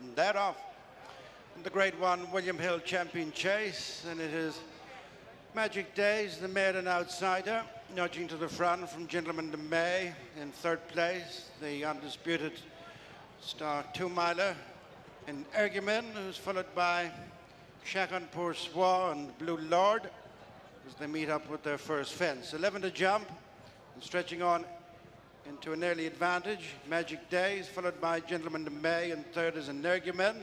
And that off the Grade One William Hill Champion Chase, and it is Magic Daze, the maiden outsider, nudging to the front from Gentleman De Mee in third place. The undisputed star two-miler in Ergumen, who's followed by Chacun Pour Soi and Blue Lord as they meet up with their first fence. 11 to jump and stretching on into an early advantage. Magic Daze, followed by Gentleman De Mee, and third is Energumene.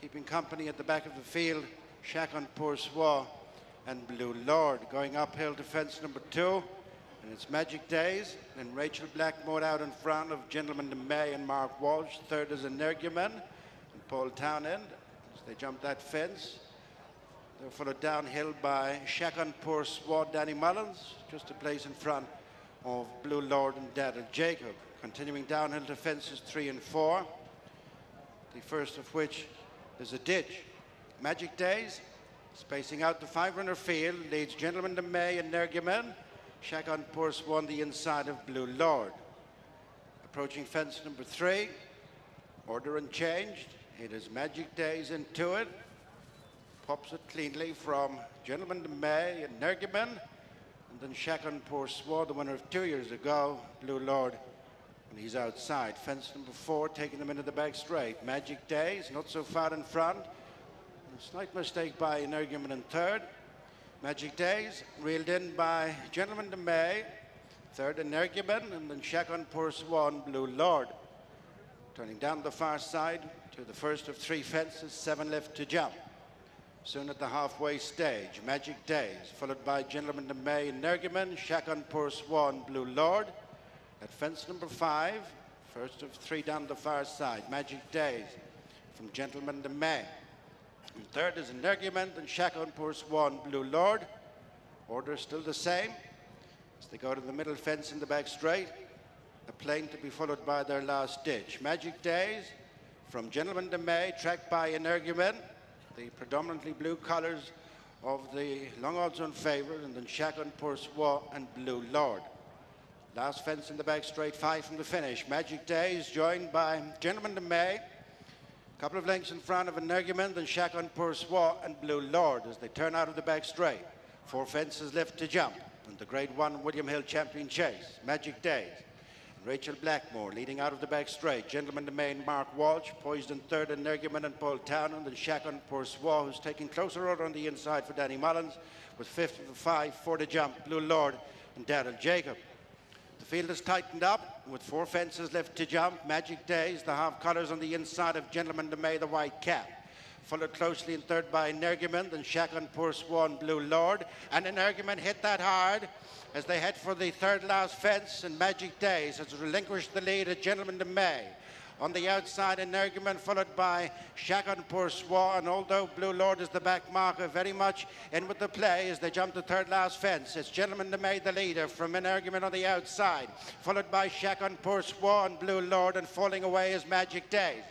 Keeping company at the back of the field, Chacun Pour Soi and Blue Lord. Going uphill to fence number two, and it's Magic Daze, and Rachel Blackmore out in front of Gentleman De Mee and Mark Walsh. Third is Energumene and Paul Townend as they jump that fence. They're followed downhill by Chacun Pour Soi, Danny Mullins, just a place in front of Blue Lord and Daryl Jacob. Continuing downhill to fences three and four, the first of which is a ditch. Magic Daze, spacing out the 500 field, leads Gentleman De Mee and Energumene. Chacun Pour Soi on the inside of Blue Lord. Approaching fence number three, order unchanged. It is Magic Daze into it. Pops it cleanly from Gentleman De Mee and Energumene. Then Chacun Pour Soi, the winner of two years ago, Blue Lord and he's outside. Fence number four, taking them into the back straight. Magic Daze, not so far in front. Slight mistake by Energumene in third. Magic Daze, reeled in by Gentleman De Mee. Third, Energumene, and then Chacun Pour Soi, Blue Lord. Turning down the far side to the first of three fences, seven left to jump. Soon at the halfway stage, Magic Daze, followed by Gentleman De Mee, Energumene, Chacun Pour Soi, Blue Lord. At fence number five, first of three down the far side, Magic Daze from Gentleman De Mee. And third is Energumene and Chacun Pour Soi, Blue Lord. Order still the same. As they go to the middle fence in the back straight, a plane to be followed by their last ditch. Magic Daze from Gentleman De Mee, tracked by Energumene, the predominantly blue colors of the long odds on favourite, and then Chacun Pour Soi and Blue Lord. Last fence in the back straight, five from the finish. Magic Daze joined by Gentleman De Mee. A couple of lengths in front of Energumene and Chacun Pour Soi and Blue Lord as they turn out of the back straight. Four fences left to jump. And the Grade 1 William Hill Champion Chase. Magic Daze. Rachel Blackmore leading out of the back straight. Gentleman May and Mark Walsh poised in third and Energumene and Paul Townend and Chacun Pour Soi who's taking closer order on the inside for Danny Mullins with fifth of the five, for the jump. Blue Lord and Daryl Jacob. The field has tightened up with four fences left to jump. Magic Daze, the half colours on the inside of Gentleman De Mee, the white cap. Followed closely in third by Energumene and Pour Soi, Blue Lord. And Energumene hit that hard as they head for the third last fence. And Magic Daze has relinquished the lead at Gentleman De Mee. On the outside, Energumene followed by Chacun Pour Soi. And although Blue Lord is the back marker, very much in with the play as they jump the third last fence. It's Gentleman De Mee, the leader, from Energumene on the outside, followed by Chacun Pour Soi and Blue Lord, and falling away is Magic Daze.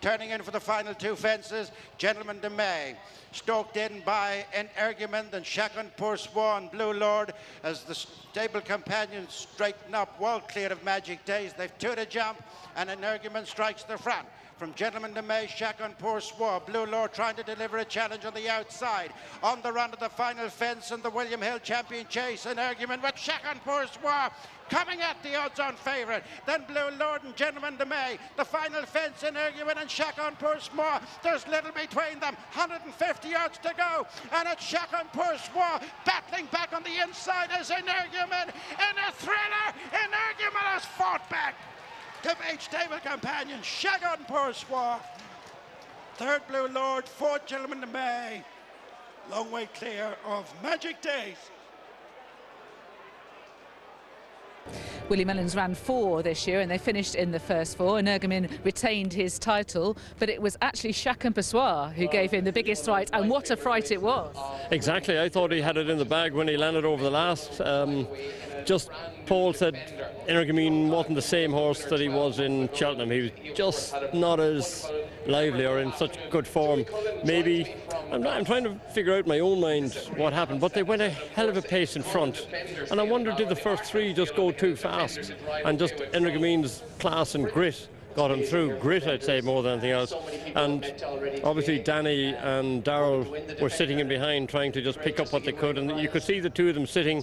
Turning in for the final two fences, Gentleman De Mee. Stoked in by Energumene and Chacun Pour Soi and Blue Lord as the stable companions straighten up well clear of Magic Daze. They've two to jump and Energumene strikes the front. From Gentleman De Mee, Chacun Pour Soi, Blue Lord trying to deliver a challenge on the outside. On the run to the final fence and the William Hill champion chase, Energumene with Chacun Pour Soi coming at the odds-on favourite. Then Blue Lord and Gentleman De Mee. The final fence Energumene and Chacun Pour There's little between them. 150 yards to go. And it's Chacun Pour battling back on the inside as Energumene in a thriller. Energumene has fought back to beat stable companion Chacun Pour Third Blue Lord, fourth Gentleman De Mee. Long way clear of Magic Daze. Willie Mullins ran four this year and they finished in the first four. And Energumene retained his title, but it was actually Pour Soi who gave him the biggest fright, and what a fright it was. Exactly, I thought he had it in the bag when he landed over the last. Um, just Paul said Energumene wasn't the same horse that he was in Cheltenham. He was just not as lively or in such good form. Maybe I'm, I'm, trying to figure out in my own mind what happened, but they went a hell of a pace in front, and I wonder did the first three just go too fast and just Energumene's class and grit got him through. Grit, I'd say, more than anything else. And obviously, Danny and Daryl were sitting in behind, trying to just pick up what they could. And you could see the two of them sitting,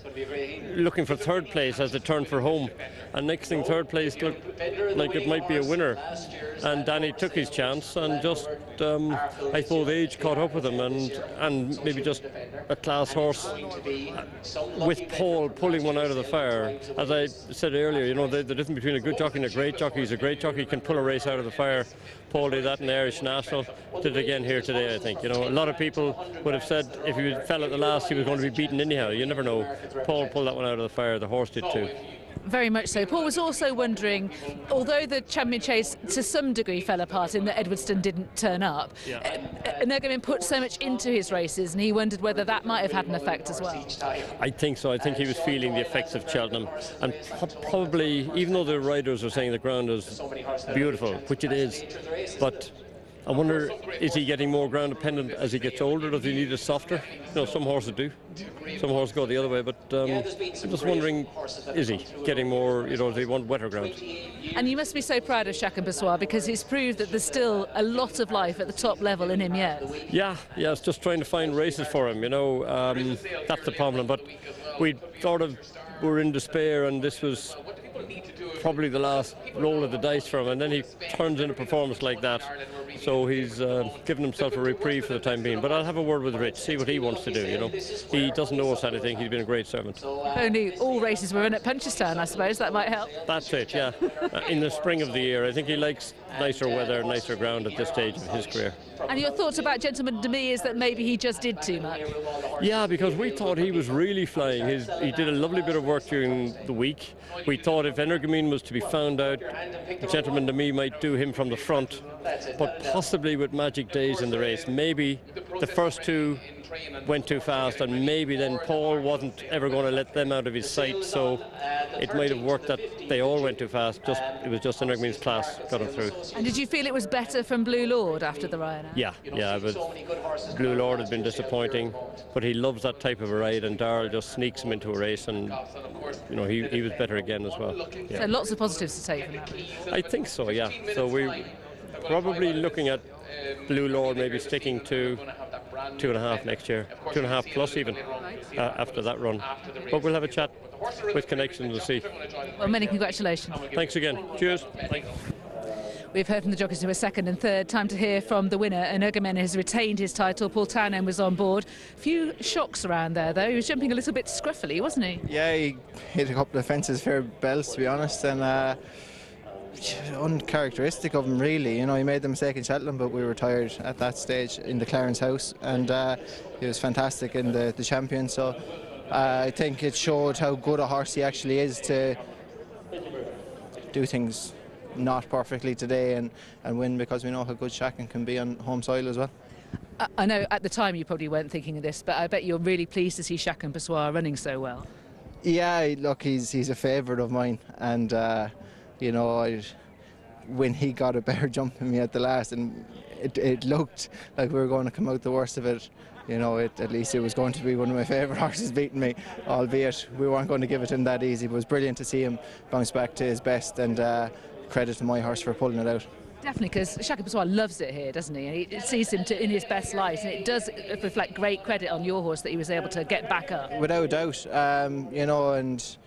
looking for third place as they turned for home. And next thing, third place looked like it might be a winner. And Danny took his chance and just, um, I suppose, age caught up with him and, and maybe just a class horse with Paul pulling one out of the fire. As I said earlier, you know, the, the difference between a good jockey and a great jockey is a great jockey can pull a race out of the fire. Paul did that in the Irish National, did it again here today, I think. You know, a lot of people would have said if he fell at the last, he was going to be beaten anyhow. You never know. Paul pulled that one out of the fire, the horse did too. Very much so. Paul was also wondering, although the champion chase to some degree fell apart in that Edwardstone didn't turn up, Yeah. uh, Energumene put so much into his races, and he wondered whether that might have had an effect as well. I think so. I think he was feeling the effects of Cheltenham, and probably, even though the riders are saying the ground is beautiful, which it is, but I wonder, is he getting more ground dependent as he gets older? Does he need it softer? You know, some horses do. Some horses go the other way, but um, I'm just wondering, is he getting more? You know, does he want wetter ground? And you must be so proud of Chacun Pour Soi because he's proved that there's still a lot of life at the top level in him yet. Yeah, yeah, it's just trying to find races for him, you know. Um, that's the problem. But we sort of were in despair, and this was probably the last roll of the dice for him. And then he turns in a performance like that. So he's uh, given himself a reprieve for the time being. But I'll have a word with Rich, see what he wants to do, you know. He doesn't know us anything, he's been a great servant. If only all races were in at Punchestown, I suppose that might help. That's it, yeah. Uh, in the spring of the year, I think he likes nicer weather, nicer ground at this stage of his career. And your thoughts about Gentleman De Mee is that maybe he just did too much. Yeah, because we thought he was really flying. His, he did a lovely bit of work during the week. We thought if Energumene was to be found out, Gentleman De Mee might do him from the front, but possibly with Magic Daze in the race. Maybe the first two went too fast, and maybe then Paul wasn't ever going to let them out of his sight. So it might have worked that they all went too fast. Just it was just Energumene's class got him through. And did you feel it was better from Blue Lord after the Ryanair? Yeah, yeah, but Blue Lord has been disappointing, but he loves that type of a ride, and Daryl just sneaks him into a race, and you know he, he was better again as well. So lots of positives to take from that. I think so, yeah. So we're probably looking at Blue Lord maybe sticking to two and a half next year, two and a half plus even uh, after that run. But we'll have a chat with connections and see. Well, many congratulations. Thanks again. Cheers. Thanks. We've heard from the jockeys who were second and third. Time to hear from the winner. And Energumene has retained his title. Paul Townend was on board. A Few shocks around there, though. He was jumping a little bit scruffily, wasn't he? Yeah, he hit a couple of fences for bells, to be honest, and uh, uncharacteristic of him, really. You know, he made the mistake in Cheltenham, but we were tired at that stage in the Clarence House, and uh, he was fantastic in the, the champion. So uh, I think it showed how good a horse he actually is to do things not perfectly today and, and win because we know how good Chacun can be on home soil as well. I- I know at the time you probably weren't thinking of this, but I bet you're really pleased to see Chacun Pour Soi running so well. Yeah, look, he's he's a favourite of mine, and uh, you know, I, when he got a better jump than me at the last, and it, it looked like we were going to come out the worst of it. You know, it, at least it was going to be one of my favourite horses beating me, albeit we weren't going to give it him that easy. But it was brilliant to see him bounce back to his best, and uh, credit to my horse for pulling it out. Definitely, because Chacun Pour Soi loves it here, doesn't he? And he sees him to, in his best light, and it does reflect great credit on your horse that he was able to get back up. Without a doubt, um, you know, and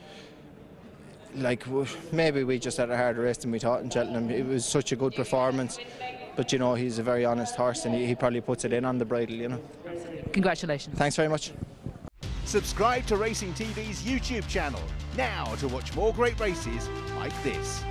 like maybe we just had a harder race than we thought in Cheltenham. It was such a good performance, but you know, he's a very honest horse, and he, he probably puts it in on the bridle. You know. Congratulations. Thanks very much. Subscribe to Racing TV's YouTube channel now to watch more great races like this.